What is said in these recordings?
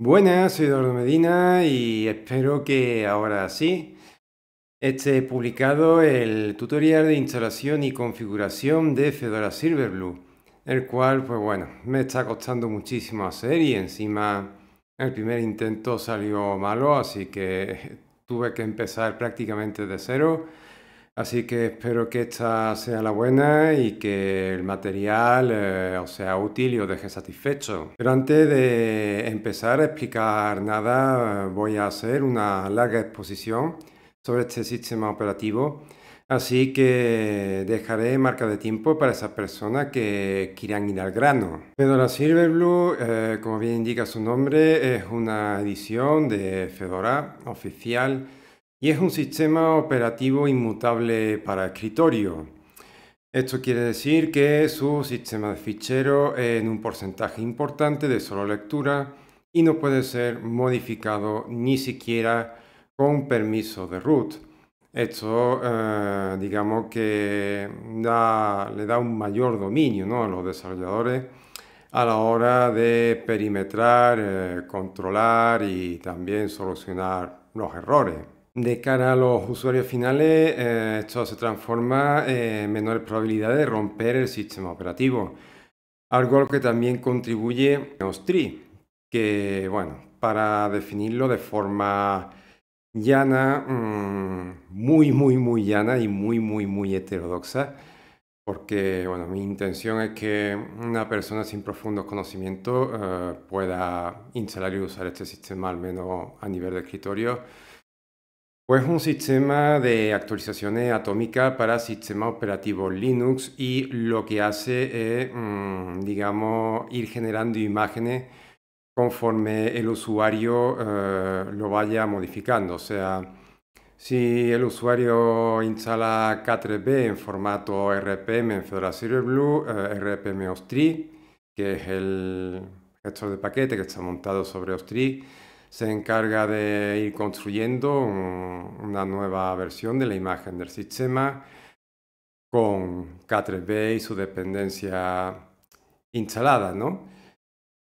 Buenas, soy Eduardo Medina y espero que ahora sí esté publicado el tutorial de instalación y configuración de Fedora Silverblue, el cual, pues bueno, me está costando muchísimo hacer y encima el primer intento salió malo, así que tuve que empezar prácticamente de cero. Así que espero que esta sea la buena y que el material eh, os sea útil y os deje satisfecho. Pero antes de empezar a explicar nada, voy a hacer una larga exposición sobre este sistema operativo. Así que dejaré marca de tiempo para esas personas que quieran ir al grano. Fedora Silverblue, eh, como bien indica su nombre, es una edición de Fedora oficial y es un sistema operativo inmutable para escritorio. Esto quiere decir que su sistema de ficheros es en un porcentaje importante de solo lectura y no puede ser modificado ni siquiera con permiso de root. Esto, eh, digamos que le da un mayor dominio a los desarrolladores a la hora de perimetrar, eh, controlar y también solucionar los errores. De cara a los usuarios finales, eh, esto se transforma en menor probabilidad de romper el sistema operativo. Algo que también contribuye Ostri, que, bueno, para definirlo de forma llana, mm, muy, muy, muy llana y muy, muy, muy heterodoxa, porque, bueno, mi intención es que una persona sin profundos conocimientos eh, pueda instalar y usar este sistema, al menos a nivel de escritorio, pues un sistema de actualizaciones atómicas para sistema operativo Linux y lo que hace es, mm, digamos, ir generando imágenes conforme el usuario eh, lo vaya modificando. O sea, si el usuario instala K3B en formato RPM en Fedora Silverblue, eh, RPM OS3, que es el gestor de paquete que está montado sobre OS3, se encarga de ir construyendo una nueva versión de la imagen del sistema con K3B y su dependencia instalada, ¿no?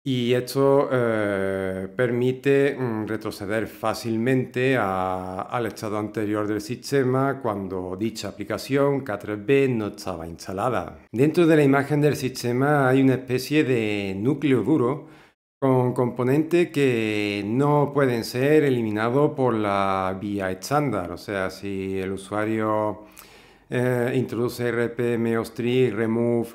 Y esto eh, permite mm, retroceder fácilmente al estado anterior del sistema cuando dicha aplicación K3B no estaba instalada. Dentro de la imagen del sistema hay una especie de núcleo duro con componentes que no pueden ser eliminados por la vía estándar. O sea, si el usuario eh, introduce rpm ostri remove,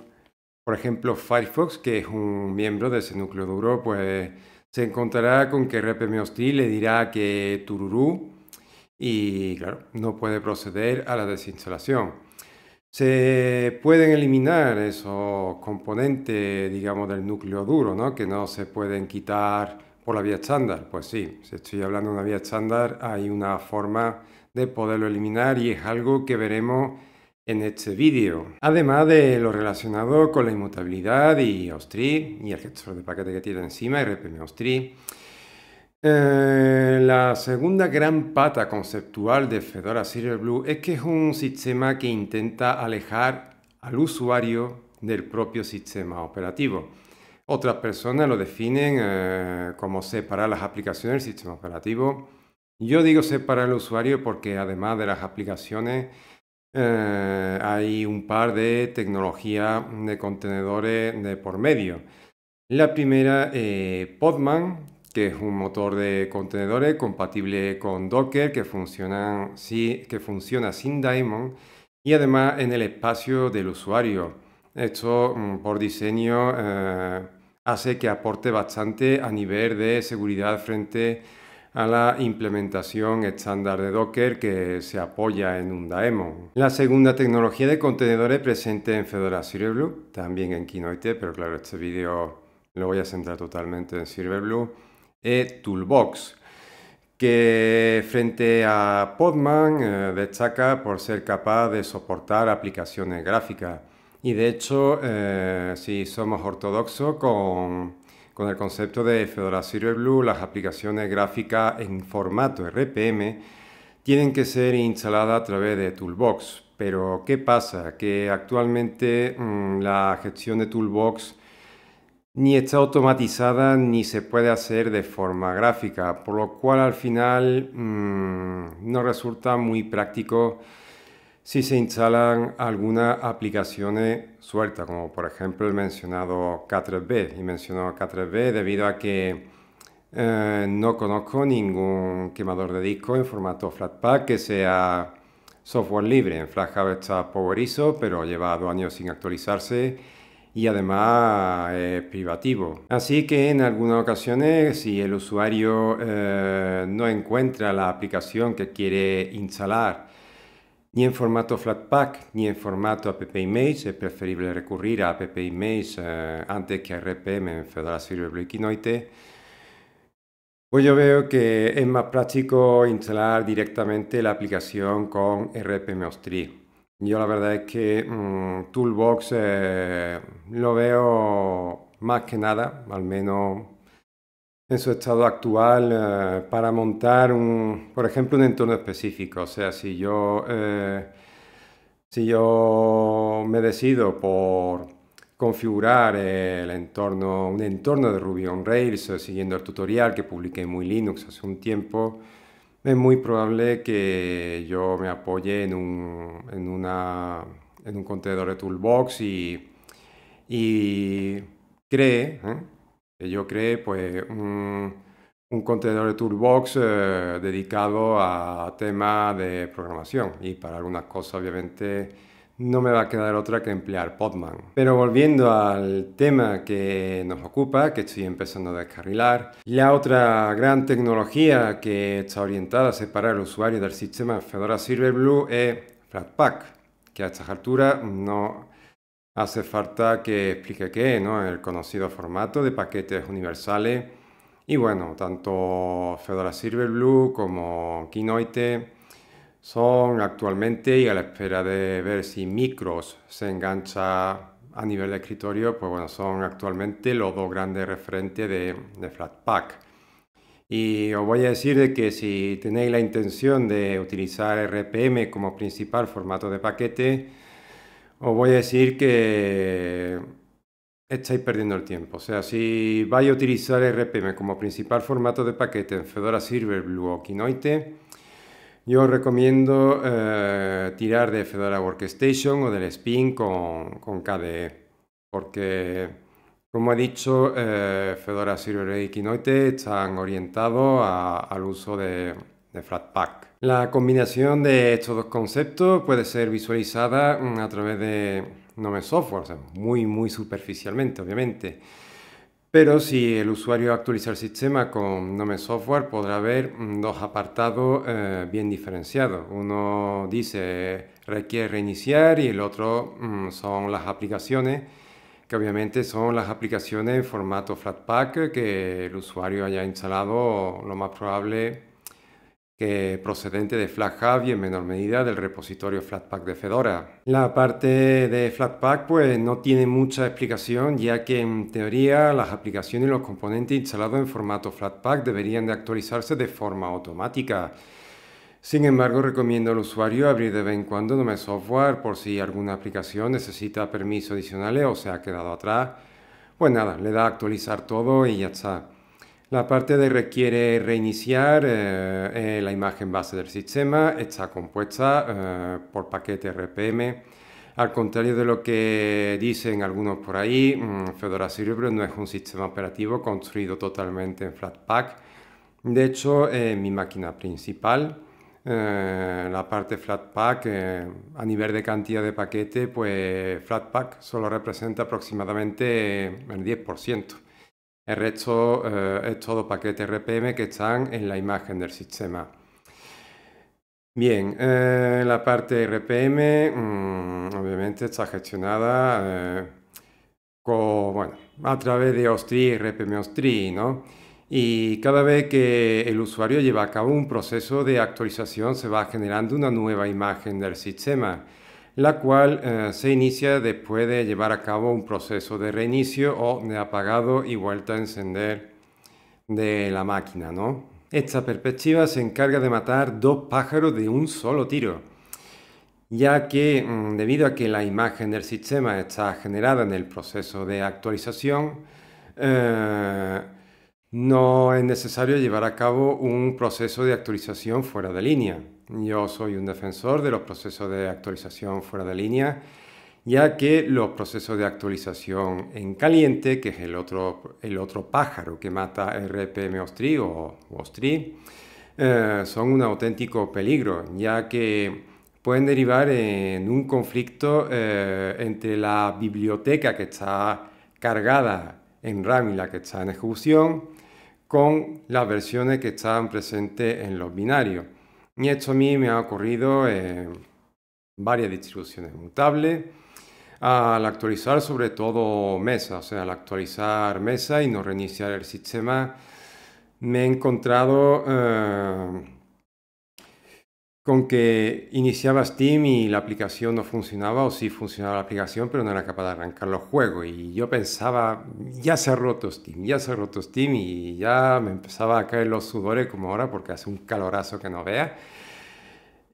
por ejemplo, Firefox, que es un miembro de ese núcleo duro, pues se encontrará con que rpm ostri le dirá que tururú y, claro, no puede proceder a la desinstalación. Se pueden eliminar esos componentes, digamos, del núcleo duro, ¿no? Que no se pueden quitar por la vía estándar. Pues sí, si estoy hablando de una vía estándar, hay una forma de poderlo eliminar y es algo que veremos en este vídeo. Además de lo relacionado con la inmutabilidad y OSTRI y el gestor de paquete que tiene encima, RPM OSTRI. Eh, la segunda gran pata conceptual de Fedora Silverblue es que es un sistema que intenta alejar al usuario del propio sistema operativo. Otras personas lo definen eh, como separar las aplicaciones del sistema operativo. Yo digo separar al usuario porque además de las aplicaciones eh, hay un par de tecnologías de contenedores de por medio. La primera, Podman, que es un motor de contenedores compatible con Docker, que funciona, que funciona sin daemon y además en el espacio del usuario. Esto mm, por diseño eh, hace que aporte bastante a nivel de seguridad frente a la implementación estándar de Docker que se apoya en un daemon. La segunda tecnología de contenedores presente en Fedora Silverblue, también en Kinoite, pero claro, este vídeo lo voy a centrar totalmente en Silverblue e Toolbox, que frente a Podman eh, destaca por ser capaz de soportar aplicaciones gráficas. Y de hecho, eh, si somos ortodoxos con, con, el concepto de Fedora Silverblue, las aplicaciones gráficas en formato RPM tienen que ser instaladas a través de Toolbox. Pero, ¿qué pasa? Que actualmente mm, la gestión de Toolbox ni está automatizada ni se puede hacer de forma gráfica, por lo cual al final mm, no resulta muy práctico si se instalan algunas aplicaciones sueltas, como por ejemplo el mencionado K3B. Y menciono K3B debido a que eh, no conozco ningún quemador de disco en formato Flatpak que sea software libre. En FlatHub está PowerISO, pero lleva dos años sin actualizarse y además es privativo. Así que en algunas ocasiones, si el usuario eh, no encuentra la aplicación que quiere instalar ni en formato Flatpak ni en formato AppImage, es preferible recurrir a AppImage eh, antes que a RPM en Silverblue Kinoite, pues yo veo que es más práctico instalar directamente la aplicación con RPM Ostri. Yo la verdad es que mm, Toolbox eh, lo veo más que nada, al menos en su estado actual, eh, para montar, por ejemplo, un entorno específico. O sea, si yo, eh, si yo me decido por configurar el entorno, un entorno de Ruby on Rails siguiendo el tutorial que publiqué en Muy Linux hace un tiempo, es muy probable que yo me apoye en un, en una, en un contenedor de Toolbox y, y cree, ¿eh? yo cree pues un, un contenedor de Toolbox eh, dedicado a temas de programación y para algunas cosas obviamente no me va a quedar otra que emplear Podman. Pero volviendo al tema que nos ocupa, que estoy empezando a descarrilar, la otra gran tecnología que está orientada a separar al usuario del sistema Fedora Silverblue es Flatpak, que a estas alturas no hace falta que explique qué, ¿no? El conocido formato de paquetes universales. Y bueno, tanto Fedora Silverblue como Kinoite son actualmente, y a la espera de ver si Micros se engancha a nivel de escritorio, pues bueno, son actualmente los dos grandes referentes de, de Flatpak. Y os voy a decir de que si tenéis la intención de utilizar RPM como principal formato de paquete, os voy a decir que estáis perdiendo el tiempo. O sea, si vais a utilizar RPM como principal formato de paquete en Fedora Silverblue o Kinoite, yo recomiendo eh, tirar de Fedora Workstation o del Spin con, con KDE, porque, como he dicho, eh, Fedora Silverblue y Kinoite están orientados al uso de, de Flatpak. La combinación de estos dos conceptos puede ser visualizada mm, a través de Nome Software, muy, muy superficialmente, obviamente. Pero si el usuario actualiza el sistema con Nome Software, podrá ver mm, dos apartados eh, bien diferenciados. Uno dice requiere reiniciar y el otro mm, son las aplicaciones, que obviamente son las aplicaciones en formato Flatpak que el usuario haya instalado lo más probable que procedente de Flathub y en menor medida del repositorio Flatpak de Fedora. La parte de Flatpak pues no tiene mucha explicación ya que en teoría las aplicaciones y los componentes instalados en formato Flatpak deberían de actualizarse de forma automática. Sin embargo, recomiendo al usuario abrir de vez en cuando Nome Software por si alguna aplicación necesita permisos adicionales o se ha quedado atrás. Pues nada, le da a actualizar todo y ya está. La parte de requiere reiniciar eh, la imagen base del sistema, está compuesta eh, por paquete RPM. Al contrario de lo que dicen algunos por ahí, mm, Fedora Cerebro no es un sistema operativo construido totalmente en Flatpak. De hecho, en mi máquina principal, eh, la parte Flatpak, a nivel de cantidad de paquete, pues Flatpak solo representa aproximadamente el 10%. El resto eh, es todo paquete RPM que están en la imagen del sistema. Bien, eh, la parte RPM mm, obviamente está gestionada eh, a través de Ostri, RPM Ostri, ¿no? Y cada vez que el usuario lleva a cabo un proceso de actualización se va generando una nueva imagen del sistema la cual eh, se inicia después de llevar a cabo un proceso de reinicio o de apagado y vuelta a encender de la máquina. Esta perspectiva se encarga de matar dos pájaros de un solo tiro, ya que mm, debido a que la imagen del sistema está generada en el proceso de actualización, eh, no es necesario llevar a cabo un proceso de actualización fuera de línea. Yo soy un defensor de los procesos de actualización fuera de línea, ya que los procesos de actualización en caliente, que es el otro, el otro pájaro que mata RPM Ostri o Ostri, eh, son un auténtico peligro, ya que pueden derivar en un conflicto eh, entre la biblioteca que está cargada en RAM y la que está en ejecución con las versiones que están presentes en los binarios. Y esto a mí me ha ocurrido en varias distribuciones mutables. Al actualizar sobre todo Mesa, o sea, al actualizar Mesa y no reiniciar el sistema, me he encontrado eh, con que iniciaba Steam y la aplicación no funcionaba, o sí funcionaba la aplicación, pero no era capaz de arrancar los juegos. Y yo pensaba, ya se ha roto Steam, ya se ha roto Steam, y ya me empezaba a caer los sudores como ahora, porque hace un calorazo que no vea.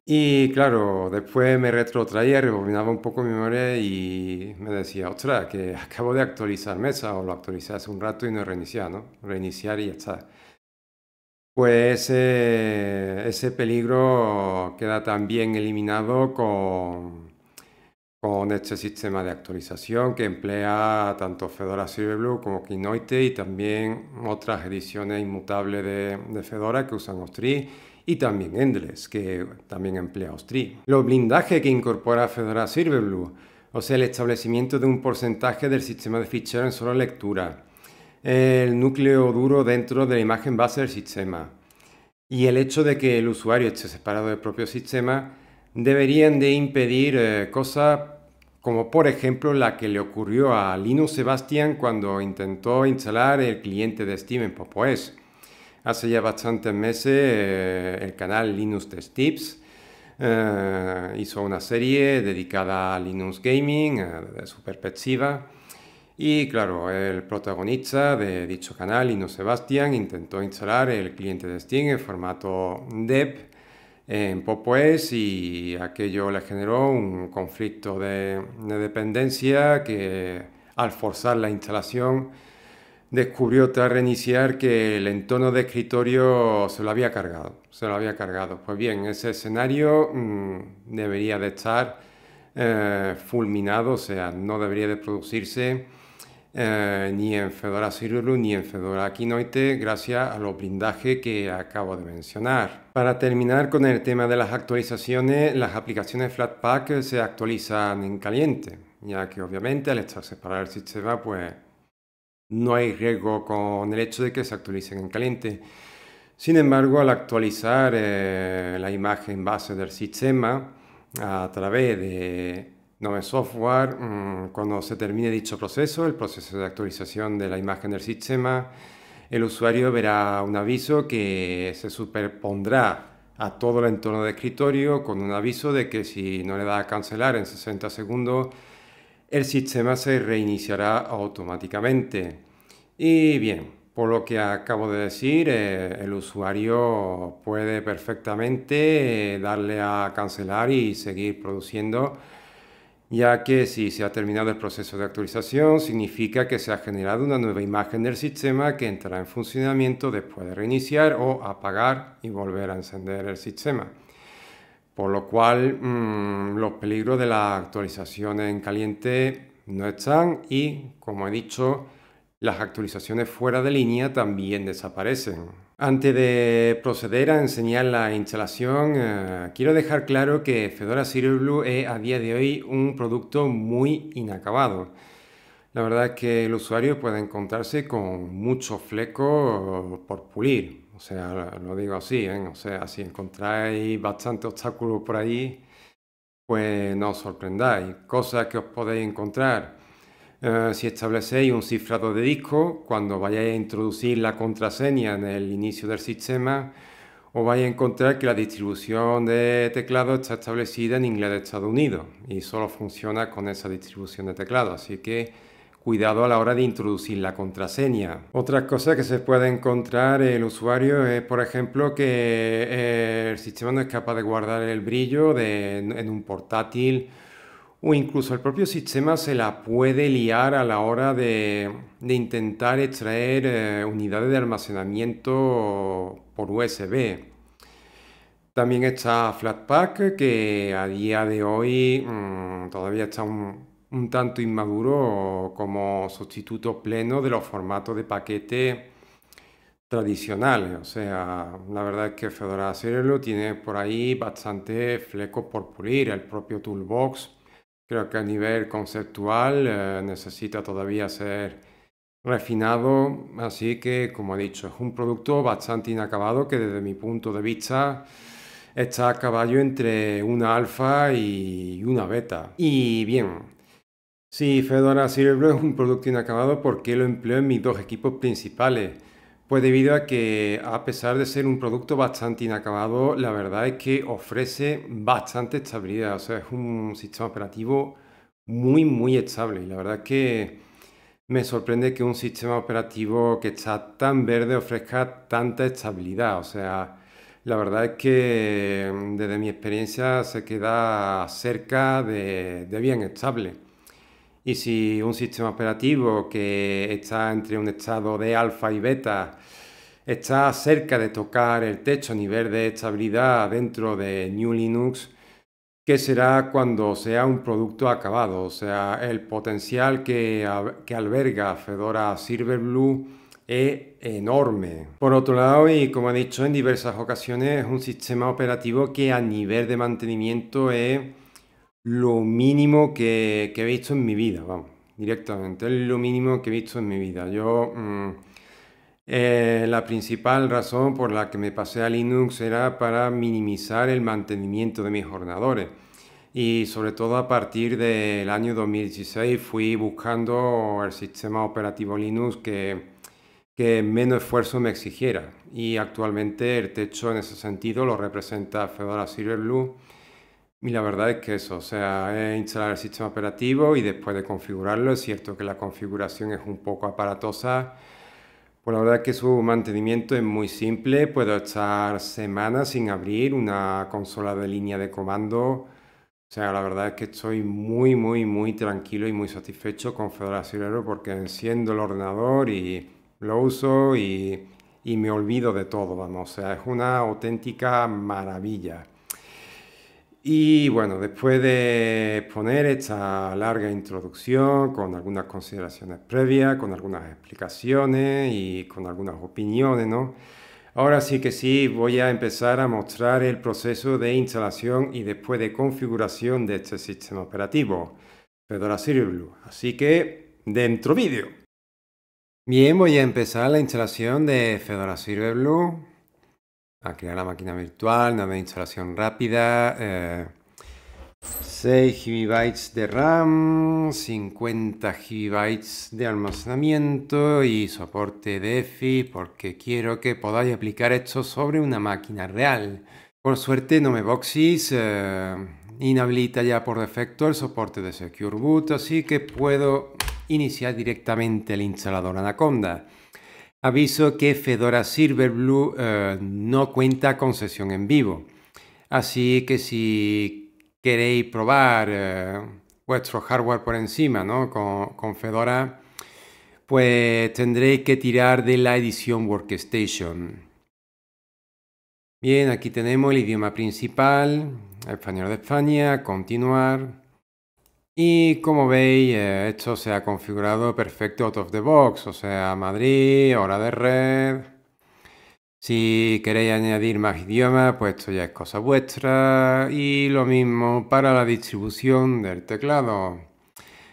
Y claro, después me retrotraía, rebobinaba un poco mi memoria y me decía, ostras, que acabo de actualizar Mesa, o lo actualicé hace un rato y no he reiniciado, ¿no? Reiniciar y ya está pues ese peligro queda también eliminado con, este sistema de actualización que emplea tanto Fedora Silverblue como Kinoite y también otras ediciones inmutables de, Fedora que usan Ostri y también Endless que también emplea Ostri. Los blindajes que incorpora Fedora Silverblue, o sea el establecimiento de un porcentaje del sistema de ficheros en solo lectura, el núcleo duro dentro de la imagen base del sistema. Y el hecho de que el usuario esté separado del propio sistema deberían de impedir eh, cosas como por ejemplo la que le ocurrió a Linus Sebastian cuando intentó instalar el cliente de Steam en Pop! OS. Hace ya bastantes meses eh, el canal Linux Test Tips eh, hizo una serie dedicada a Linux Gaming de y claro, el protagonista de dicho canal, Lino Sebastián, intentó instalar el cliente de Steam en formato DEP en PopOS y aquello le generó un conflicto de, dependencia que al forzar la instalación descubrió tras reiniciar que el entorno de escritorio se lo había cargado. Se lo había cargado. Pues bien, ese escenario mm, debería de estar eh, fulminado, o sea, no debería de producirse eh, ni en Fedora Silverblue ni en Fedora Kinoite gracias a los blindajes que acabo de mencionar. Para terminar con el tema de las actualizaciones, las aplicaciones Flatpak se actualizan en caliente, ya que obviamente al estar separado el sistema pues no hay riesgo con el hecho de que se actualicen en caliente. Sin embargo, al actualizar eh, la imagen base del sistema a través de Nove Software, mm, cuando se termine dicho proceso, el proceso de actualización de la imagen del sistema, el usuario verá un aviso que se superpondrá a todo el entorno de escritorio con un aviso de que si no le da a cancelar en 60 segundos, el sistema se reiniciará automáticamente. Y bien, por lo que acabo de decir, eh, el usuario puede perfectamente eh, darle a cancelar y seguir produciendo ya que si se ha terminado el proceso de actualización significa que se ha generado una nueva imagen del sistema que entrará en funcionamiento después de reiniciar o apagar y volver a encender el sistema. Por lo cual mm, los peligros de la actualización en caliente no están y, como he dicho, las actualizaciones fuera de línea también desaparecen. Antes de proceder a enseñar la instalación, eh, quiero dejar claro que Fedora Silverblue es a día de hoy un producto muy inacabado. La verdad es que el usuario puede encontrarse con muchos flecos por pulir. O sea, lo digo así, ¿eh? o sea, si encontráis bastante obstáculos por ahí, pues no os sorprendáis. Cosas que os podéis encontrar eh, si establecéis un cifrado de disco, cuando vayáis a introducir la contraseña en el inicio del sistema, os vais a encontrar que la distribución de teclado está establecida en inglés de Estados Unidos y solo funciona con esa distribución de teclado. Así que cuidado a la hora de introducir la contraseña. Otra cosa que se puede encontrar el usuario es, por ejemplo, que eh, el sistema no es capaz de guardar el brillo en un portátil o incluso el propio sistema se la puede liar a la hora de, intentar extraer eh, unidades de almacenamiento por USB. También está Flatpak, que a día de hoy mm, todavía está un, un, tanto inmaduro como sustituto pleno de los formatos de paquete tradicionales. O sea, la verdad es que Fedora Serial tiene por ahí bastante flecos por pulir. El propio Toolbox Creo que a nivel conceptual eh, necesita todavía ser refinado, así que como he dicho, es un producto bastante inacabado que desde mi punto de vista está a caballo entre una alfa y una beta. Y bien, si Fedora Cerebro es un producto inacabado, ¿por qué lo empleo en mis dos equipos principales? Pues debido a que a pesar de ser un producto bastante inacabado, la verdad es que ofrece bastante estabilidad. O sea, es un sistema operativo muy, muy estable. Y la verdad es que me sorprende que un sistema operativo que está tan verde ofrezca tanta estabilidad. O sea, la verdad es que desde mi experiencia se queda cerca de, bien estable. Y si un sistema operativo que está entre un estado de alfa y beta está cerca de tocar el techo a nivel de estabilidad dentro de New Linux, ¿qué será cuando sea un producto acabado? O sea, el potencial que, que alberga Fedora Silverblue es enorme. Por otro lado, y como he dicho en diversas ocasiones, es un sistema operativo que a nivel de mantenimiento es lo mínimo que, he visto en mi vida, vamos, directamente, es lo mínimo que he visto en mi vida. Yo, mm, eh, la principal razón por la que me pasé a Linux era para minimizar el mantenimiento de mis ordenadores. Y sobre todo a partir del año 2016 fui buscando el sistema operativo Linux que, que menos esfuerzo me exigiera. Y actualmente el techo en ese sentido lo representa Fedora Silverblue y la verdad es que eso, o sea, es instalar el sistema operativo y después de configurarlo, es cierto que la configuración es un poco aparatosa, pues la verdad es que su mantenimiento es muy simple, puedo estar semanas sin abrir una consola de línea de comando, o sea, la verdad es que estoy muy, muy, muy tranquilo y muy satisfecho con Fedora Silverblue porque enciendo el ordenador y lo uso y, y me olvido de todo, vamos, o sea, es una auténtica maravilla. Y bueno, después de poner esta larga introducción con algunas consideraciones previas, con algunas explicaciones y con algunas opiniones, ¿no? Ahora sí que sí, voy a empezar a mostrar el proceso de instalación y después de configuración de este sistema operativo, Fedora Silverblue. Así que, dentro vídeo. Bien, voy a empezar la instalación de Fedora Silverblue a crear la máquina virtual, nada de instalación rápida, 6 eh, GB de RAM, 50 GB de almacenamiento y soporte de EFI porque quiero que podáis aplicar esto sobre una máquina real. Por suerte Nomeboxys eh, inhabilita ya por defecto el soporte de Secure Boot, así que puedo iniciar directamente el instalador Anaconda. Aviso que Fedora Silverblue eh, no cuenta con sesión en vivo. Así que si queréis probar eh, vuestro hardware por encima ¿no? con, con, Fedora, pues tendréis que tirar de la edición Workstation. Bien, aquí tenemos el idioma principal, español de España, continuar. Y como veis, eh, esto se ha configurado perfecto out of the box, o sea, Madrid, hora de red. Si queréis añadir más idiomas, pues esto ya es cosa vuestra. Y lo mismo para la distribución del teclado.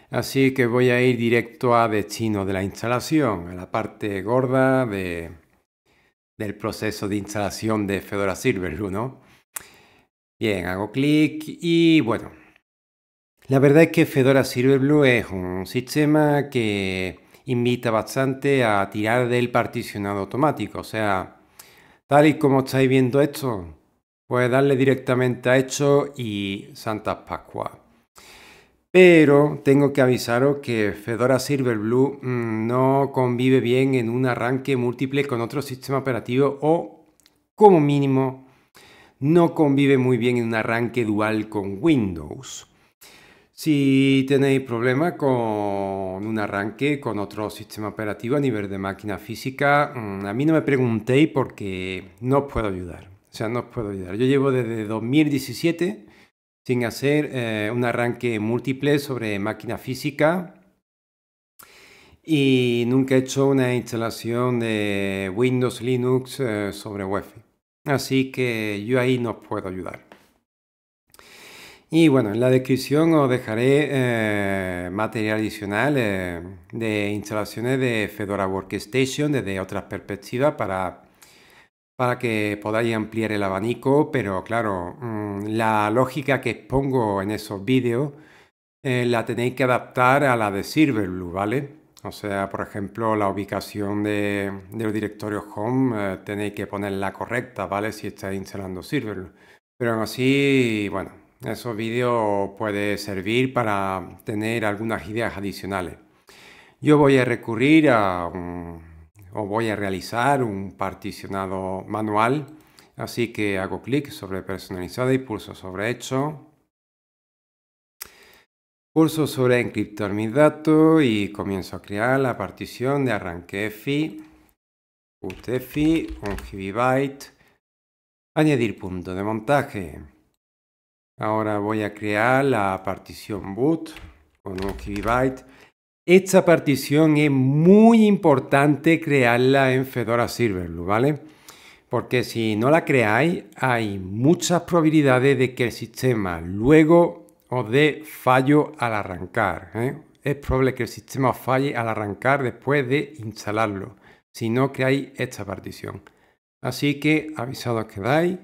Así que voy a ir directo a destino de la instalación, a la parte gorda de, del proceso de instalación de Fedora Silverblue, ¿no? Bien, hago clic y bueno, la verdad es que Fedora Silverblue es un sistema que invita bastante a tirar del particionado automático. O sea, tal y como estáis viendo esto, pues darle directamente a hecho y Santa Pascua. Pero tengo que avisaros que Fedora Silverblue mm, no convive bien en un arranque múltiple con otro sistema operativo o, como mínimo, no convive muy bien en un arranque dual con Windows. Si tenéis problemas con un arranque con otro sistema operativo a nivel de máquina física, mm, a mí no me preguntéis porque no os puedo ayudar. O sea, no os puedo ayudar. Yo llevo desde 2017 sin hacer eh, un arranque múltiple sobre máquina física y nunca he hecho una instalación de Windows Linux eh, sobre Wi-Fi. Así que yo ahí no os puedo ayudar. Y bueno, en la descripción os dejaré eh, material adicional eh, de instalaciones de Fedora Workstation desde otras perspectivas para, para que podáis ampliar el abanico, pero claro, mm, la lógica que expongo en esos vídeos eh, la tenéis que adaptar a la de Silverblue, ¿vale? O sea, por ejemplo, la ubicación de, de los directorios home tenéis que ponerla correcta, ¿vale? Si estáis instalando Silverblue. Pero aún así, bueno, esos vídeos puede servir para tener algunas ideas adicionales. Yo voy a recurrir a o voy a realizar un particionado manual, así que hago clic sobre personalizado y pulso sobre hecho. Pulso sobre encriptar mis datos y comienzo a crear la partición de arranque EFI, UTFI, 1 GB, añadir punto de montaje. Ahora voy a crear la partición boot con un KB. Esta partición es muy importante crearla en Fedora Silverblue, ¿vale? Porque si no la creáis, hay muchas probabilidades de que el sistema luego os dé fallo al arrancar. ¿eh? Es probable que el sistema os falle al arrancar después de instalarlo, si no creáis esta partición. Así que avisados quedáis,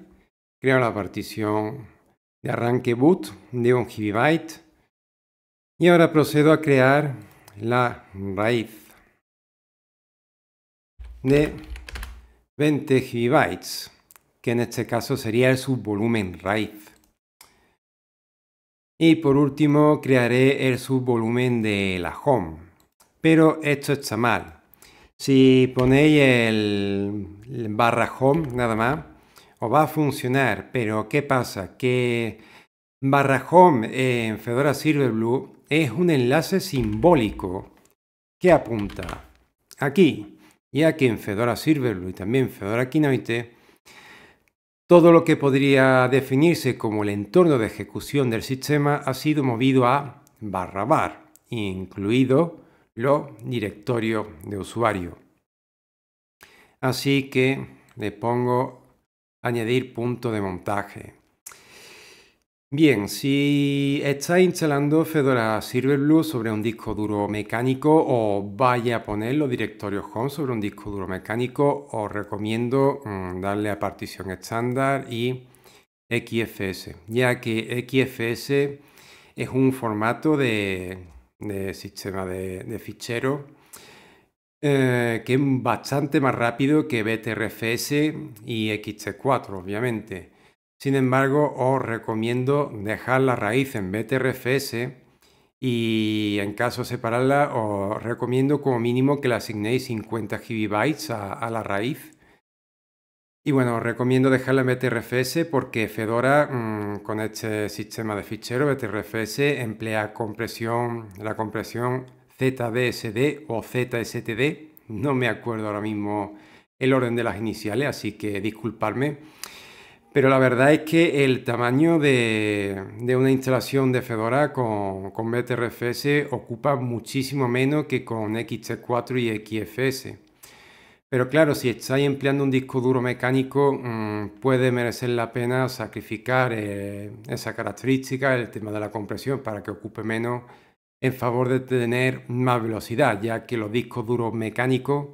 creo la partición de arranque boot de un GB. Y ahora procedo a crear la raíz de 20 GB, que en este caso sería el subvolumen raíz. Y por último crearé el subvolumen de la home. Pero esto está mal. Si ponéis el barra home nada más, va a funcionar, pero ¿qué pasa? Que barra home en Fedora Silverblue es un enlace simbólico que apunta aquí, ya que en Fedora Silverblue y también Fedora Kinoite, todo lo que podría definirse como el entorno de ejecución del sistema ha sido movido a barra bar, incluido los directorios de usuario. Así que le pongo añadir punto de montaje. Bien, si estáis instalando Fedora Silverblue sobre un disco duro mecánico o vaya a poner los directorios home sobre un disco duro mecánico, os recomiendo mm, darle a partición estándar y XFS, ya que XFS es un formato de, sistema de, de ficheros eh, que es bastante más rápido que BTRFS y XT4, obviamente. Sin embargo, os recomiendo dejar la raíz en BTRFS y en caso de separarla, os recomiendo como mínimo que le asignéis 50 GB a, la raíz. Y bueno, os recomiendo dejarla en BTRFS porque Fedora mm, con este sistema de ficheros BTRFS emplea compresión, la compresión ZDSD o ZSTD, no me acuerdo ahora mismo el orden de las iniciales, así que disculparme. Pero la verdad es que el tamaño de, una instalación de Fedora con, con, BTRFS ocupa muchísimo menos que con XT4 y XFS. Pero claro, si estáis empleando un disco duro mecánico, mm, puede merecer la pena sacrificar eh, esa característica, el tema de la compresión, para que ocupe menos en favor de tener más velocidad, ya que los discos duros mecánicos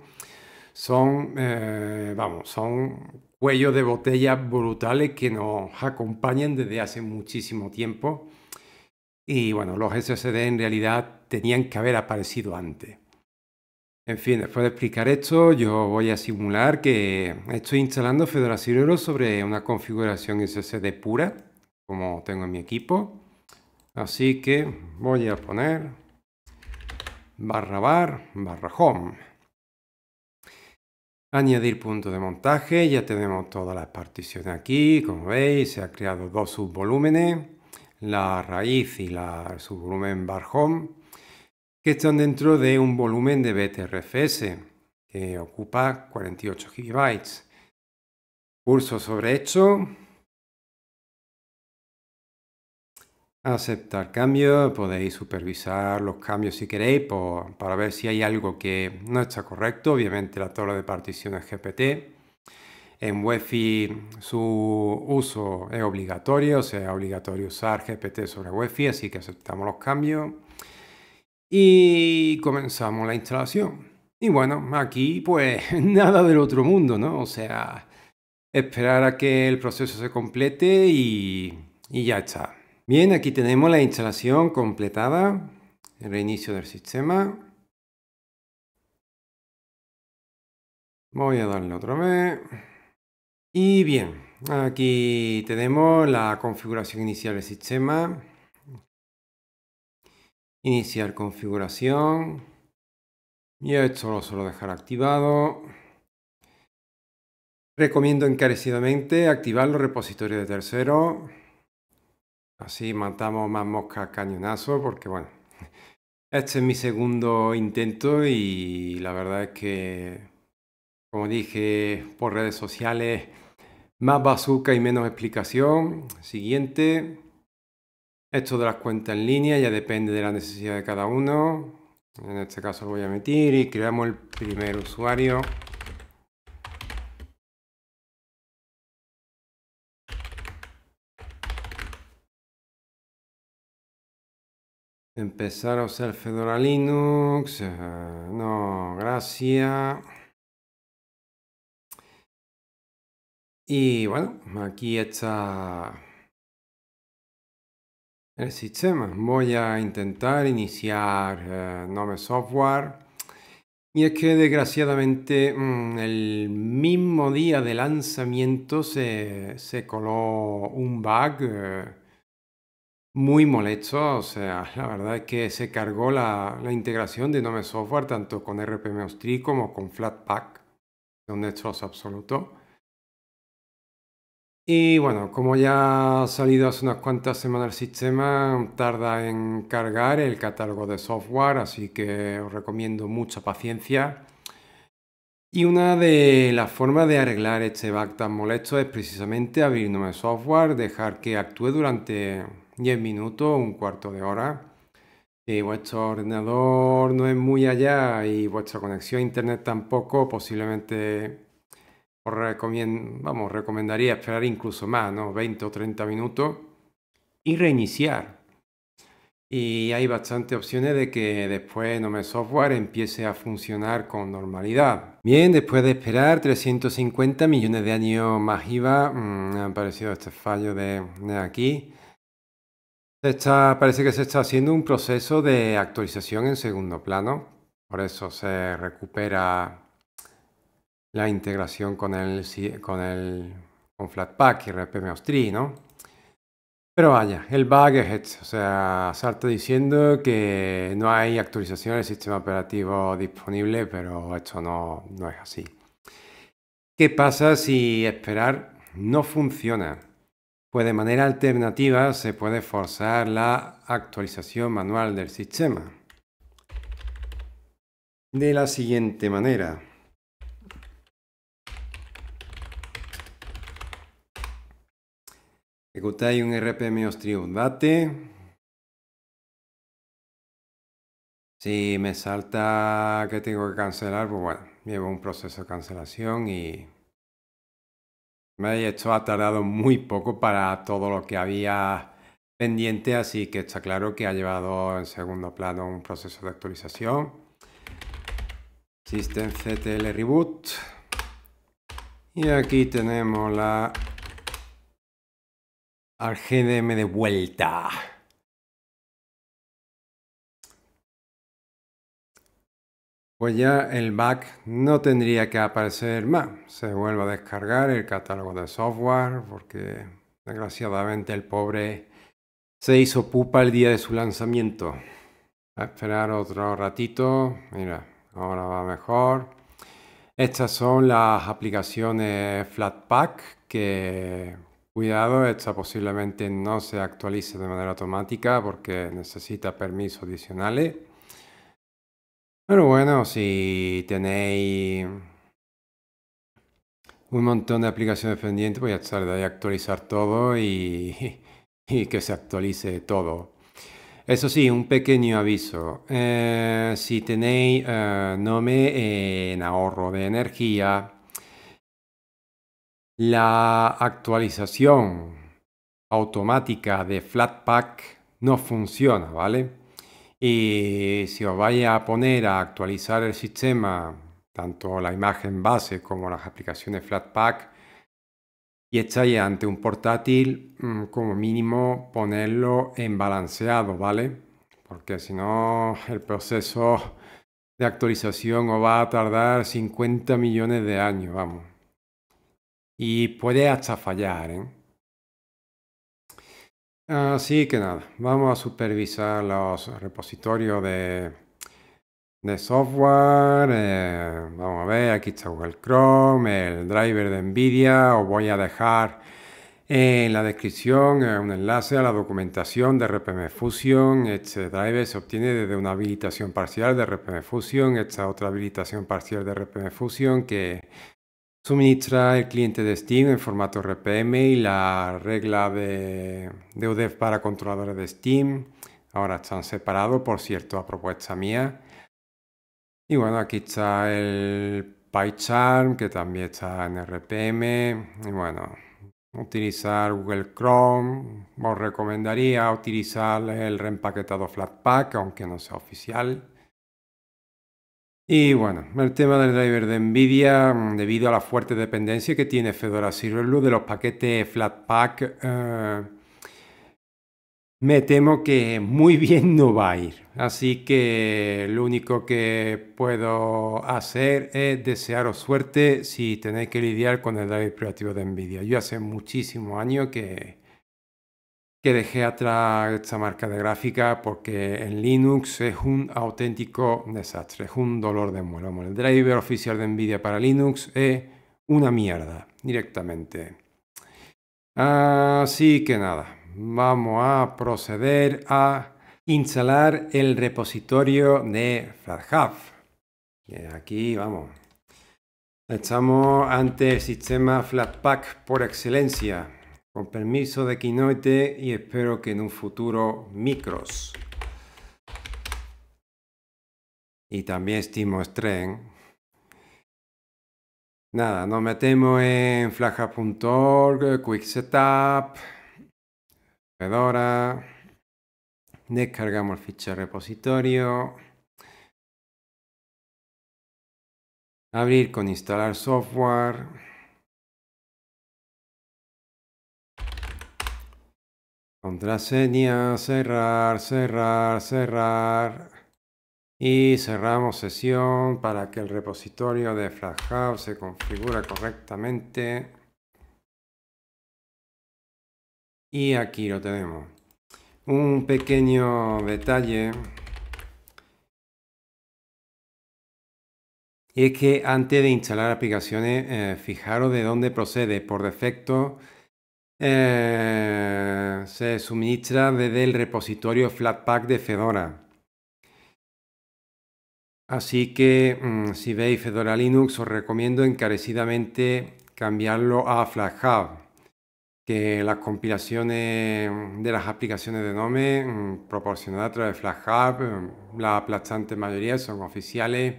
son, eh, vamos, son cuellos de botella brutales que nos acompañan desde hace muchísimo tiempo. Y bueno, los SSD en realidad tenían que haber aparecido antes. En fin, después de explicar esto, yo voy a simular que estoy instalando Fedora Zero sobre una configuración SSD pura, como tengo en mi equipo. Así que voy a poner barra bar barra home. Añadir punto de montaje, ya tenemos todas las particiones aquí, como veis se ha creado dos subvolúmenes. la raíz y la, su volumen bar home, que están dentro de un volumen de BTRFS que ocupa 48 GB. Pulso sobre hecho. Aceptar cambio, podéis supervisar los cambios si queréis para ver si hay algo que no está correcto. Obviamente la tabla de particiones GPT. En Wi-Fi su uso es obligatorio, o sea, es obligatorio usar GPT sobre Wi-Fi, así que aceptamos los cambios. Y comenzamos la instalación. Y bueno, aquí pues nada del otro mundo, ¿no? O sea, esperar a que el proceso se complete y ya está. Bien, aquí tenemos la instalación completada, el reinicio del sistema. Voy a darle otra vez. Y bien, aquí tenemos la configuración inicial del sistema. Iniciar configuración. Y esto lo suelo dejar activado. Recomiendo encarecidamente activar los repositorios de terceros. Así matamos más moscas cañonazo porque bueno, este es mi segundo intento y la verdad es que, como dije por redes sociales, más bazooka y menos explicación. Siguiente. Esto de las cuentas en línea ya depende de la necesidad de cada uno. En este caso lo voy a meter y creamos el primer usuario. Empezar a usar Fedora Linux. Eh, no, gracias. Y bueno, aquí está el sistema. Voy a intentar iniciar eh, Nome Software. Y es que desgraciadamente mm, el mismo día de lanzamiento se, coló un bug eh, muy molesto. O sea, la verdad es que se cargó la, integración de Nome Software tanto con RPM 3 como con Flatpak. Un destrozo absoluto. Y bueno, como ya ha salido hace unas cuantas semanas el sistema, tarda en cargar el catálogo de software, así que os recomiendo mucha paciencia. Y una de las formas de arreglar este bug tan molesto es precisamente abrir Nome Software, dejar que actúe durante 10 minutos, un cuarto de hora. Si vuestro ordenador no es muy allá y vuestra conexión a internet tampoco, posiblemente os recomiendo, vamos, recomendaría esperar incluso más, ¿no? 20 o 30 minutos y reiniciar. Y hay bastantes opciones de que después Nome Software empiece a funcionar con normalidad. Bien, después de esperar 350 millones de años más IVA, mm, me ha aparecido este fallo de, aquí. Parece que se está haciendo un proceso de actualización en segundo plano. Por eso se recupera la integración con el, con el con Flatpak y RPM ¿no? Pero vaya, el bug es hecho, o sea, salta diciendo que no hay actualización del sistema operativo disponible, pero esto no, no es así. ¿Qué pasa si esperar no funciona? Pues de manera alternativa se puede forzar la actualización manual del sistema. De la siguiente manera. Ejecutáis un RPM date. Si me salta que tengo que cancelar, pues bueno, llevo un proceso de cancelación y esto ha tardado muy poco para todo lo que había pendiente, así que está claro que ha llevado en segundo plano un proceso de actualización. Systemctl reboot. Y aquí tenemos la al GDM de vuelta. Pues ya el bug no tendría que aparecer más. Se vuelve a descargar el catálogo de software porque desgraciadamente el pobre se hizo pupa el día de su lanzamiento. A esperar otro ratito. Mira, ahora va mejor. Estas son las aplicaciones Flatpak que cuidado, esta posiblemente no se actualice de manera automática porque necesita permisos adicionales. Pero bueno, si tenéis un montón de aplicaciones pendientes, voy a tratar de actualizar todo y, que se actualice todo. Eso sí, un pequeño aviso. Eh, si tenéis eh, Nome en ahorro de energía, la actualización automática de Flatpak no funciona, ¿vale? Y si os vais a poner a actualizar el sistema tanto la imagen base como las aplicaciones Flatpak y estáis ante un portátil, mm, como mínimo ponerlo en balanceado, ¿vale? Porque si no, el proceso de actualización os va a tardar 50 millones de años, vamos. Y puede hasta fallar, ¿eh? Así que nada, vamos a supervisar los repositorios de de software. Eh, vamos a ver, aquí está Google Chrome, el driver de NVIDIA. Os voy a dejar en la descripción eh, un enlace a la documentación de RPM Fusion. Este driver se obtiene desde una habilitación parcial de RPM Fusion. Esta otra habilitación parcial de RPM Fusion que suministra el cliente de Steam en formato RPM y la regla de, de UDEF para controladores de Steam. Ahora están separados, por cierto, a propuesta mía. Y bueno, aquí está el PyCharm, que también está en RPM. Y bueno, utilizar Google Chrome. Os recomendaría utilizar el reempaquetado Flatpak, aunque no sea oficial. Y bueno, el tema del driver de NVIDIA, debido a la fuerte dependencia que tiene Fedora Silverblue de los paquetes Flatpak, eh, me temo que muy bien no va a ir. Así que lo único que puedo hacer es desearos suerte si tenéis que lidiar con el drive privativo de Nvidia. Yo hace muchísimos años que, que dejé atrás esta marca de gráfica porque en Linux es un auténtico desastre, es un dolor de muela. El driver oficial de Nvidia para Linux es una mierda directamente. Así que nada, vamos a proceder a instalar el repositorio de FlatHub. Aquí vamos. Estamos ante el sistema Flatpak por excelencia, con permiso de Kinoite y espero que en un futuro Micros. Y también SteamOS Nada, nos metemos en flaja.org, Quick Setup, Fedora, descargamos el fichero repositorio, abrir con instalar software, contraseña, cerrar, cerrar, cerrar y cerramos sesión para que el repositorio de FlatHub se configure correctamente. Y aquí lo tenemos. Un pequeño detalle. es que antes de instalar aplicaciones, eh, fijaros de dónde procede. Por defecto, eh, se suministra desde el repositorio Flatpak de Fedora. Así que mm, si veis Fedora Linux, os recomiendo encarecidamente cambiarlo a FlatHub que las compilaciones de las aplicaciones de Nome mm, proporcionadas a través de FlashHub, mm, la aplastante mayoría son oficiales.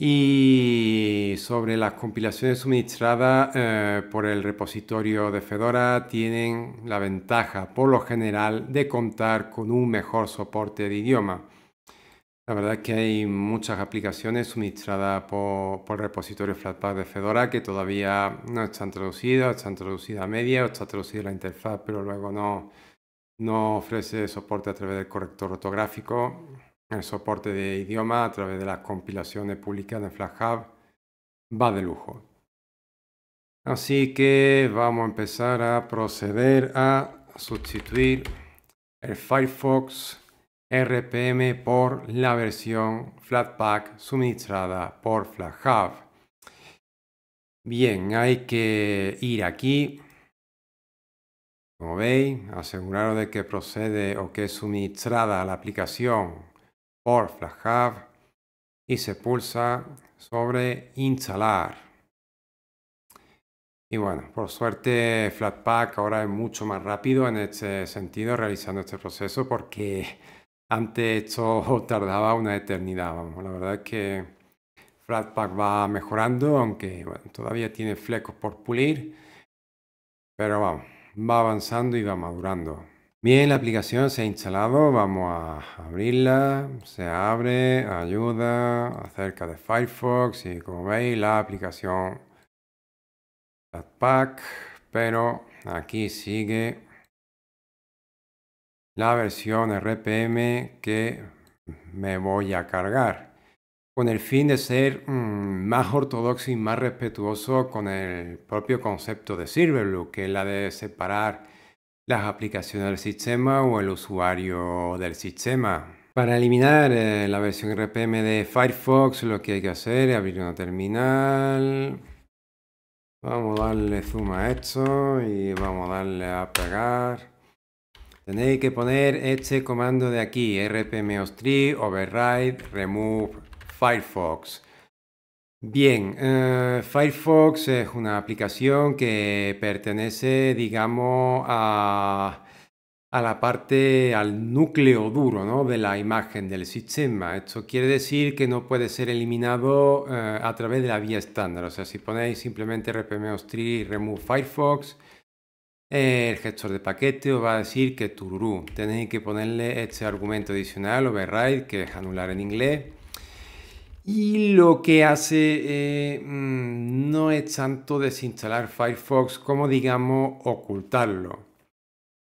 Y sobre las compilaciones suministradas eh, por el repositorio de Fedora tienen la ventaja, por lo general, de contar con un mejor soporte de idioma. La verdad es que hay muchas aplicaciones suministradas por, el repositorio Flatpak de Fedora que todavía no están traducidas, están traducidas a media o está traducida la interfaz, pero luego no, no ofrece soporte a través del corrector ortográfico. El soporte de idioma a través de las compilaciones publicadas en FlatHub va de lujo. Así que vamos a empezar a proceder a sustituir el Firefox RPM por la versión Flatpak suministrada por FlatHub. Bien, hay que ir aquí Como veis, aseguraros de que procede o que es suministrada la aplicación por FlashHub y se pulsa sobre instalar. Y bueno, por suerte Flatpak ahora es mucho más rápido en este sentido realizando este proceso porque antes esto tardaba una eternidad. Vamos, la verdad es que Flatpak va mejorando, aunque todavía tiene flecos por pulir. Pero vamos, va avanzando y va madurando. Bien, la aplicación se ha instalado, vamos a abrirla, se abre, ayuda acerca de Firefox y como veis la aplicación Flatpak, pero aquí sigue la versión RPM que me voy a cargar con el fin de ser mm, más ortodoxo y más respetuoso con el propio concepto de Silverblue, que es la de separar las aplicaciones del sistema o el usuario del sistema. Para eliminar eh, la versión RPM de Firefox lo que hay que hacer es abrir una terminal. Vamos a darle zoom a esto y vamos a darle a pegar. Tenéis que poner este comando de aquí, rpm override remove Firefox. Bien, eh, Firefox es una aplicación que pertenece, digamos, a, la parte, al núcleo duro ¿no? de la imagen del sistema. Esto quiere decir que no puede ser eliminado eh, a través de la vía estándar. O sea, si ponéis simplemente rpm-ostree remove Firefox, el gestor de paquete os va a decir que tururú. Tenéis que ponerle este argumento adicional, override, que es anular en inglés y lo que hace eh, mm, no es tanto desinstalar Firefox como digamos ocultarlo.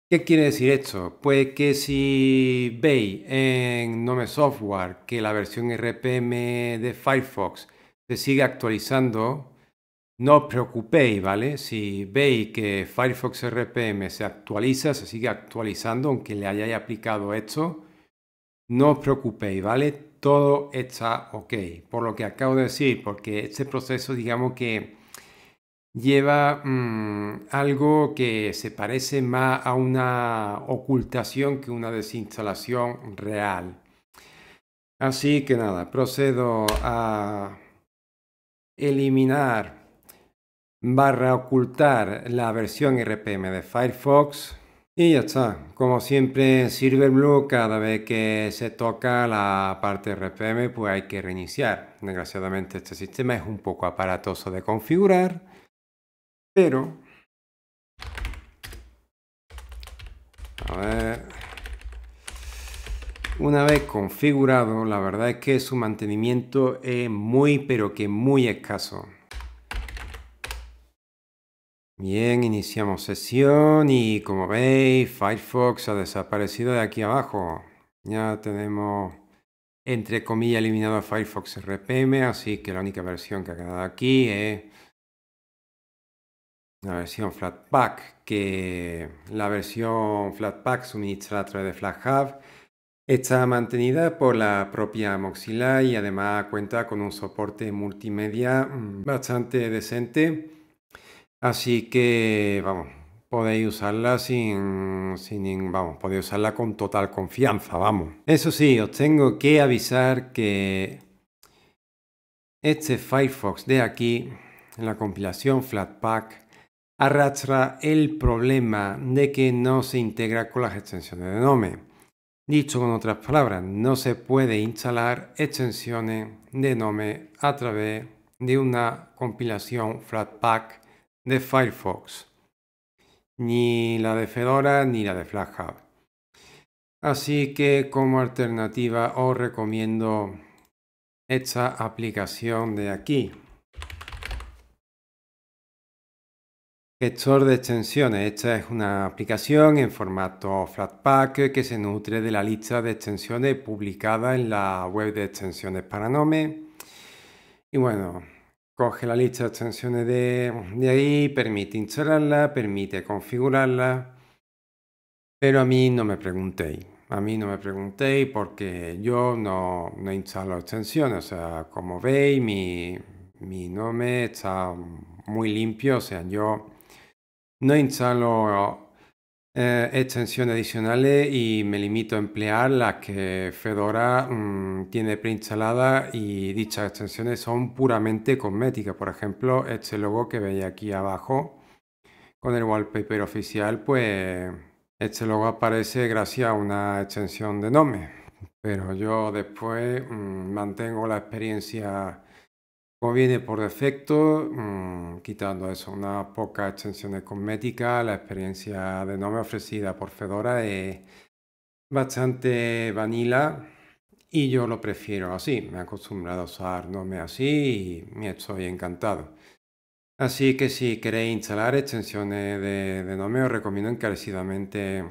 ¿Qué quiere decir esto? Pues que si veis en Nome Software que la versión RPM de Firefox se sigue actualizando, no os preocupéis, ¿vale? Si veis que Firefox RPM se actualiza, se sigue actualizando, aunque le hayáis aplicado esto, no os preocupéis, ¿vale? Todo está ok. Por lo que acabo de decir, porque este proceso, digamos que lleva mm, algo que se parece más a una ocultación que una desinstalación real. Así que nada, procedo a eliminar barra ocultar la versión RPM de Firefox y ya está. Como siempre Silverblue, cada vez que se toca la parte RPM, pues hay que reiniciar. Desgraciadamente este sistema es un poco aparatoso de configurar, pero... A ver... Una vez configurado, la verdad es que su mantenimiento es muy, pero que muy escaso. Bien, iniciamos sesión y como veis, Firefox ha desaparecido de aquí abajo. Ya tenemos, entre comillas, eliminado Firefox RPM, así que la única versión que ha quedado aquí es la versión Flatpak, que la versión Flatpak suministrada a través de FlatHub está mantenida por la propia Mozilla y además cuenta con un soporte multimedia mm, bastante decente Así que, vamos, podéis usarla sin, sin, vamos, podéis usarla con total confianza, vamos. Eso sí, os tengo que avisar que este Firefox de aquí, la compilación Flatpak, arrastra el problema de que no se integra con las extensiones de Nome. Dicho con otras palabras, no se puede instalar extensiones de Nome a través de una compilación Flatpak de Firefox, ni la de Fedora ni la de FlashHub. Así que como alternativa os recomiendo esta aplicación de aquí. Gestor de extensiones. Esta es una aplicación en formato Flatpak que se nutre de la lista de extensiones publicada en la web de extensiones para Nome. Y bueno, coge la lista de extensiones de, ahí, permite instalarla, permite configurarla, pero a mí no me preguntéis. A mí no me preguntéis porque yo no, no instalo extensiones. O sea, como veis, mi, mi nombre está muy limpio. O sea, yo no instalo eh, extensiones adicionales y me limito a emplear las que Fedora mm, tiene preinstalada y dichas extensiones son puramente cosméticas. Por ejemplo, este logo que veis aquí abajo con el wallpaper oficial, pues este logo aparece gracias a una extensión de Nome. Pero yo después mm, mantengo la experiencia como viene por defecto, mm, quitando eso, unas pocas extensiones cosméticas, la experiencia de Nome ofrecida por Fedora es bastante vanilla y yo lo prefiero así. Me he acostumbrado a usar Nome así y estoy encantado. Así que si queréis instalar extensiones de, de Nome os recomiendo encarecidamente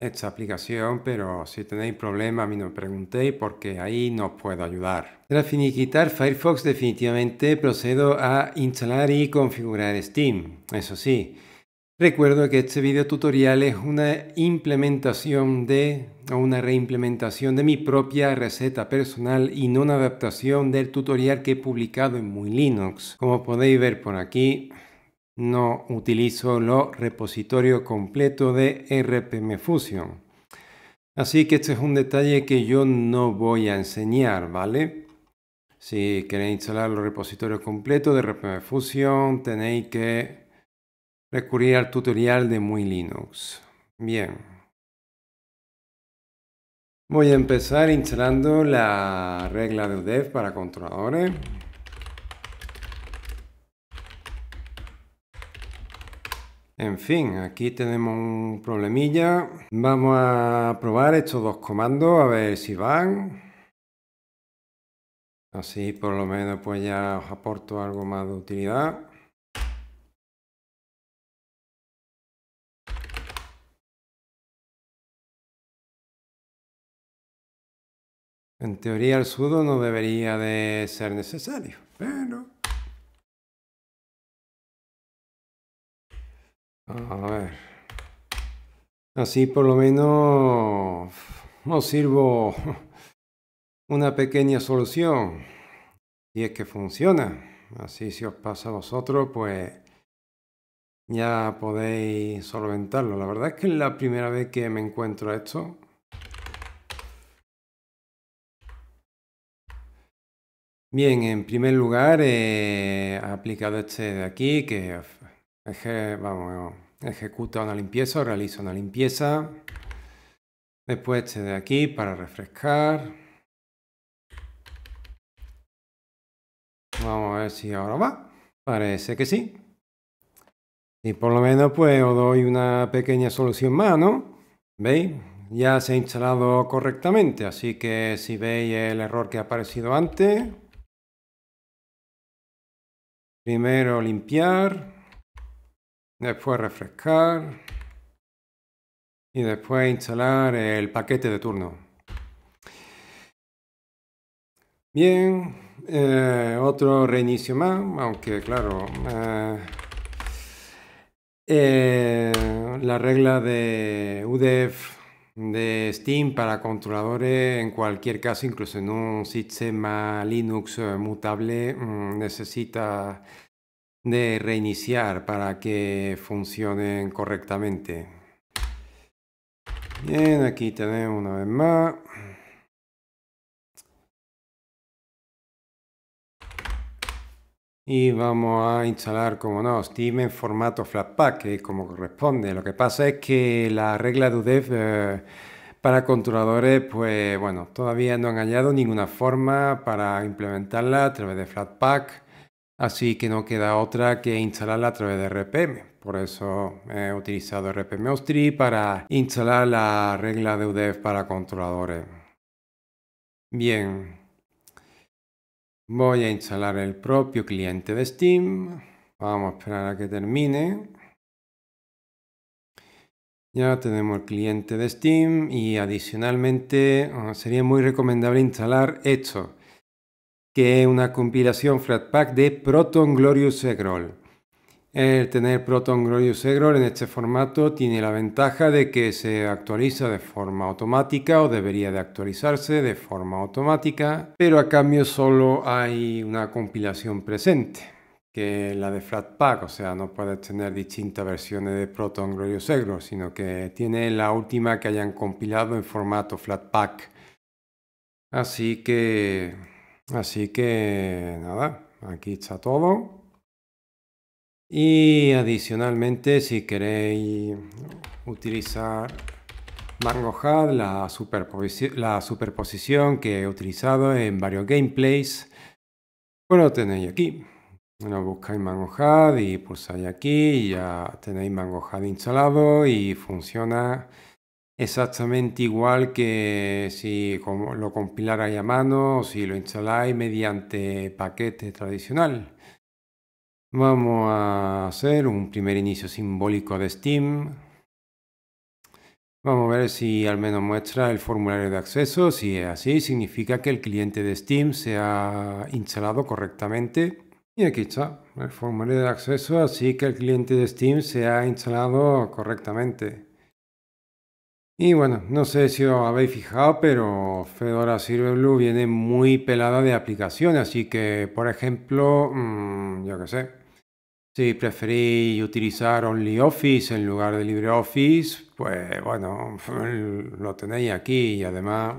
esta aplicación, pero si tenéis problemas a mí no me preguntéis porque ahí no os puedo ayudar. Tras finiquitar Firefox definitivamente procedo a instalar y configurar Steam. Eso sí, recuerdo que este video tutorial es una implementación de o una reimplementación de mi propia receta personal y no una adaptación del tutorial que he publicado en Muy Linux. Como podéis ver por aquí, no utilizo los repositorios completos de RPM Fusion. Así que este es un detalle que yo no voy a enseñar, ¿vale? Si queréis instalar los repositorios completos de RPM Fusion, tenéis que recurrir al tutorial de Muy Linux. Bien. Voy a empezar instalando la regla de UDEF para controladores. En fin, aquí tenemos un problemilla. Vamos a probar estos dos comandos a ver si van. Así por lo menos pues ya os aporto algo más de utilidad. En teoría el sudo no debería de ser necesario, pero... A ver. Así por lo menos os sirvo una pequeña solución. Y es que funciona. Así si os pasa a vosotros, pues ya podéis solventarlo. La verdad es que es la primera vez que me encuentro esto. Bien, en primer lugar he aplicado este de aquí que vamos, ejecuta una limpieza, realiza una limpieza. Después este de aquí para refrescar. Vamos a ver si ahora va. Parece que sí. Y por lo menos pues os doy una pequeña solución más, ¿no? ¿Veis? Ya se ha instalado correctamente, así que si veis el error que ha aparecido antes, primero limpiar, después refrescar y después instalar el paquete de turno. Bien, eh, otro reinicio más, aunque claro, eh, eh, la regla de UDEF de Steam para controladores, en cualquier caso, incluso en un sistema Linux mutable, mm, necesita de reiniciar para que funcionen correctamente. Bien, aquí tenemos una vez más. Y vamos a instalar, como no, Steam en formato Flatpak, que como corresponde. Lo que pasa es que la regla de UDEF eh, para controladores, pues bueno, todavía no han hallado ninguna forma para implementarla a través de Flatpak. Así que no queda otra que instalarla a través de RPM. Por eso he utilizado RPM Austri para instalar la regla de UDEF para controladores. Bien. Voy a instalar el propio cliente de Steam. Vamos a esperar a que termine. Ya tenemos el cliente de Steam y adicionalmente ah, sería muy recomendable instalar esto que es una compilación Flatpak de Proton Glorious Eggroll. El tener Proton Glorious Eggroll en este formato tiene la ventaja de que se actualiza de forma automática o debería de actualizarse de forma automática, pero a cambio solo hay una compilación presente que la de Flatpak, o sea, no puedes tener distintas versiones de Proton Glorious Egro, sino que tiene la última que hayan compilado en formato Flatpak. Así que, así que nada, aquí está todo. Y adicionalmente, si queréis utilizar MangoHub, la, la superposición que he utilizado en varios gameplays, pues lo tenéis aquí. Bueno, buscáis MangoHub y pulsáis aquí y ya tenéis MangoHub instalado y funciona exactamente igual que si lo compilarais a mano o si lo instaláis mediante paquete tradicional. Vamos a hacer un primer inicio simbólico de Steam. Vamos a ver si al menos muestra el formulario de acceso. Si es así, significa que el cliente de Steam se ha instalado correctamente. Y aquí está el formulario de acceso, así que el cliente de Steam se ha instalado correctamente. Y bueno, no sé si os habéis fijado, pero Fedora Silverblue viene muy pelada de aplicaciones, así que, por ejemplo, mm, yo qué sé, si preferís utilizar OnlyOffice en lugar de LibreOffice, pues bueno, lo tenéis aquí y además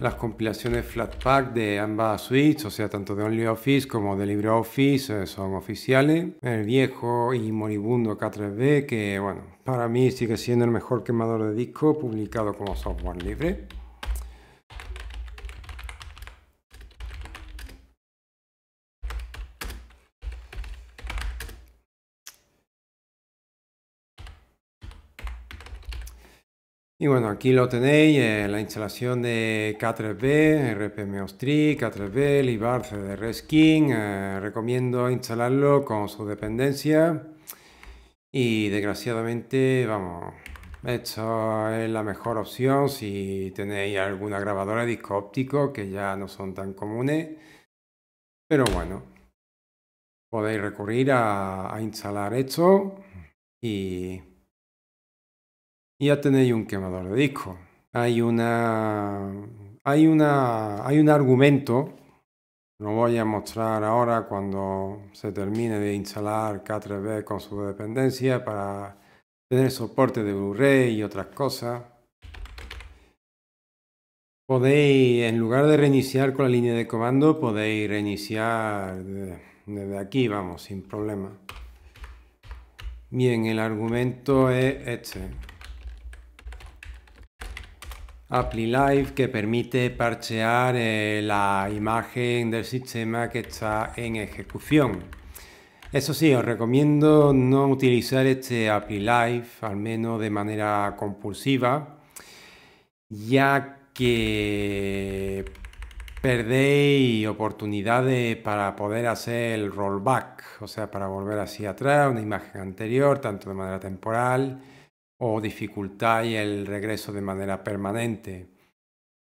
las compilaciones Flatpak de ambas suites, o sea, tanto de OnlyOffice como de LibreOffice, eh, son oficiales. El viejo y moribundo K3B, que bueno, para mí sigue siendo el mejor quemador de disco publicado como software libre. Y bueno, aquí lo tenéis, eh, la instalación de K3B, RPM-OS3, K3B, Libar, CDR Skin. Eh, recomiendo instalarlo con su dependencia. Y desgraciadamente, vamos, esto es la mejor opción si tenéis alguna grabadora de disco óptico que ya no son tan comunes. Pero bueno, podéis recurrir a, a instalar esto y y ya tenéis un quemador de disco. Hay una. Hay una. Hay un argumento. Lo voy a mostrar ahora cuando se termine de instalar K3B con su dependencia para tener soporte de Blu-ray y otras cosas. Podéis, en lugar de reiniciar con la línea de comando, podéis reiniciar desde aquí, vamos, sin problema. Bien, el argumento es este. Apply Live que permite parchear eh, la imagen del sistema que está en ejecución. Eso sí, os recomiendo no utilizar este Apply Live, al menos de manera compulsiva, ya que perdéis oportunidades para poder hacer el rollback, o sea, para volver hacia atrás una imagen anterior, tanto de manera temporal, o dificultáis el regreso de manera permanente.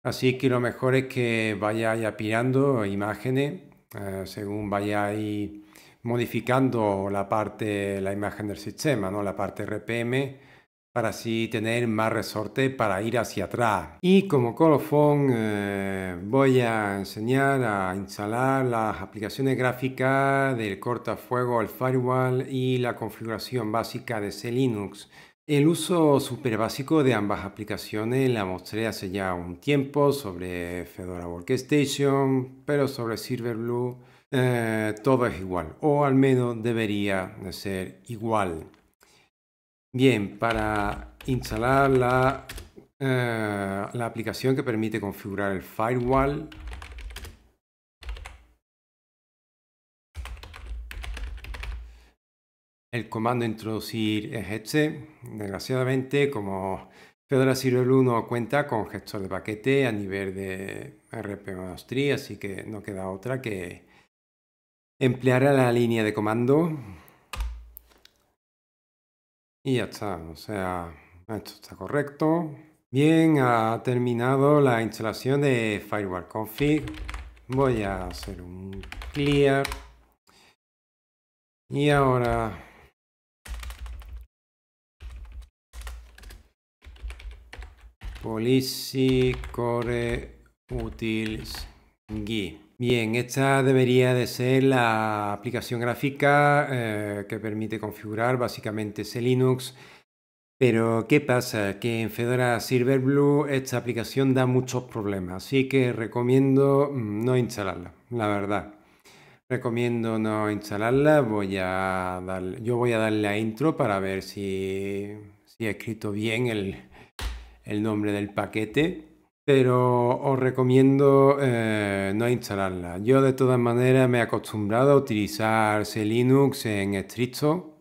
Así que lo mejor es que vayáis apilando imágenes eh, según vayáis modificando la parte, la imagen del sistema, ¿no? la parte RPM, para así tener más resorte para ir hacia atrás. Y como colofón eh, voy a enseñar a instalar las aplicaciones gráficas del cortafuego, el firewall y la configuración básica de C Linux el uso súper básico de ambas aplicaciones la mostré hace ya un tiempo sobre Fedora Workstation, pero sobre Silverblue eh, todo es igual, o al menos debería de ser igual. Bien, para instalar la, eh, la aplicación que permite configurar el firewall, El comando introducir este. Desgraciadamente, como Fedora Silverblue no cuenta con gestor de paquete a nivel de RP así que no queda otra que emplear la línea de comando. Y ya está, o sea, esto está correcto. Bien, ha terminado la instalación de Firewall Config. Voy a hacer un clear. Y ahora Policy core utils GUI. Bien, esta debería de ser la aplicación gráfica eh, que permite configurar básicamente ese Linux. Pero ¿qué pasa? Que en Fedora Silverblue esta aplicación da muchos problemas, así que recomiendo mm, no instalarla, la verdad. Recomiendo no instalarla, voy a darle, yo voy a darle a intro para ver si, si he escrito bien el, el nombre del paquete, pero os recomiendo eh, no instalarla. Yo de todas maneras me he acostumbrado a utilizar Linux en estricto.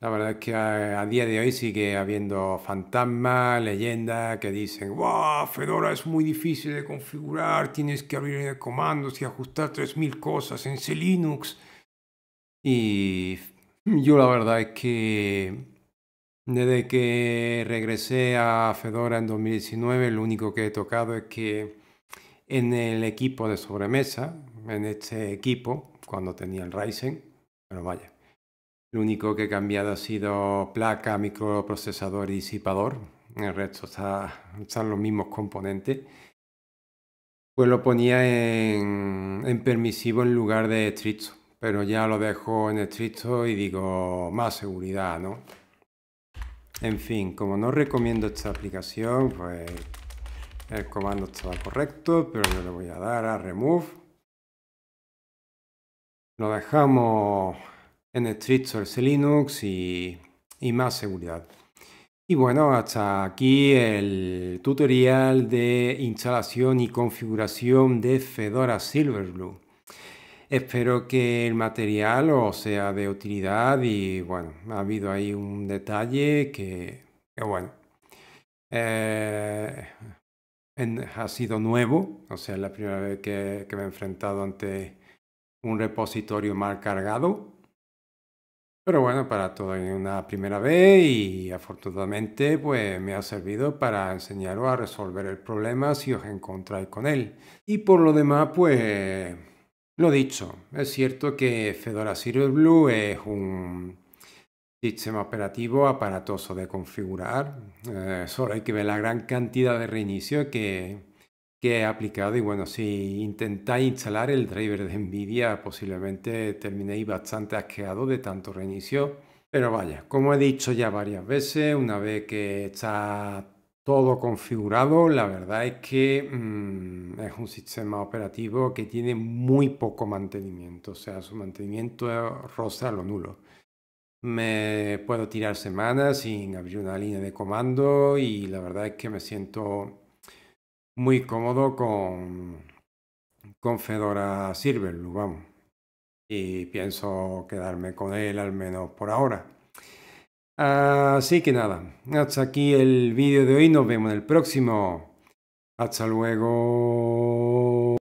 La verdad es que a, día de hoy sigue habiendo fantasmas, leyendas que dicen, wow, Fedora es muy difícil de configurar, tienes que abrir comandos y ajustar 3000 cosas en Linux. Y yo la verdad es que desde que regresé a Fedora en 2019, lo único que he tocado es que en el equipo de sobremesa, en este equipo, cuando tenía el Ryzen, pero vaya, lo único que he cambiado ha sido placa, microprocesador y disipador. El resto están los mismos componentes. Pues lo ponía en, en permisivo en lugar de estricto, pero ya lo dejo en estricto y digo más seguridad, ¿no? En fin, como no recomiendo esta aplicación, pues el comando estaba correcto, pero yo le voy a dar a remove. Lo dejamos en estricto el Linux y, y más seguridad. Y bueno, hasta aquí el tutorial de instalación y configuración de Fedora Silverblue. Espero que el material os sea de utilidad y bueno, ha habido ahí un detalle que, bueno, eh, ha sido nuevo, o sea, es la primera vez que, me he enfrentado ante un repositorio mal cargado. Pero bueno, para todo en una primera vez y afortunadamente pues me ha servido para enseñaros a resolver el problema si os encontráis con él. Y por lo demás pues lo dicho, es cierto que Fedora Silverblue es un sistema operativo aparatoso de configurar. Eh, solo hay que ver la gran cantidad de reinicio que, he aplicado y bueno, si intentáis instalar el driver de NVIDIA posiblemente terminéis bastante asqueado de tanto reinicio. Pero vaya, como he dicho ya varias veces, una vez que está todo configurado. La verdad es que mm, es un sistema operativo que tiene muy poco mantenimiento, o sea, su mantenimiento rosa lo nulo. Me puedo tirar semanas sin abrir una línea de comando y la verdad es que me siento muy cómodo con, con Fedora Silverblue, vamos. Y pienso quedarme con él al menos por ahora. Así que nada, hasta aquí el vídeo de hoy, nos vemos en el próximo. Hasta luego.